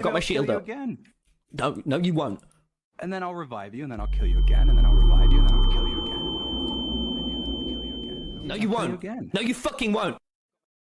I've got my shield you up. again. No, no, you won't. And then I'll revive you, and then I'll kill you again, and then I'll revive you, and then I'll kill you again. No, you won't. again. No, you fucking won't.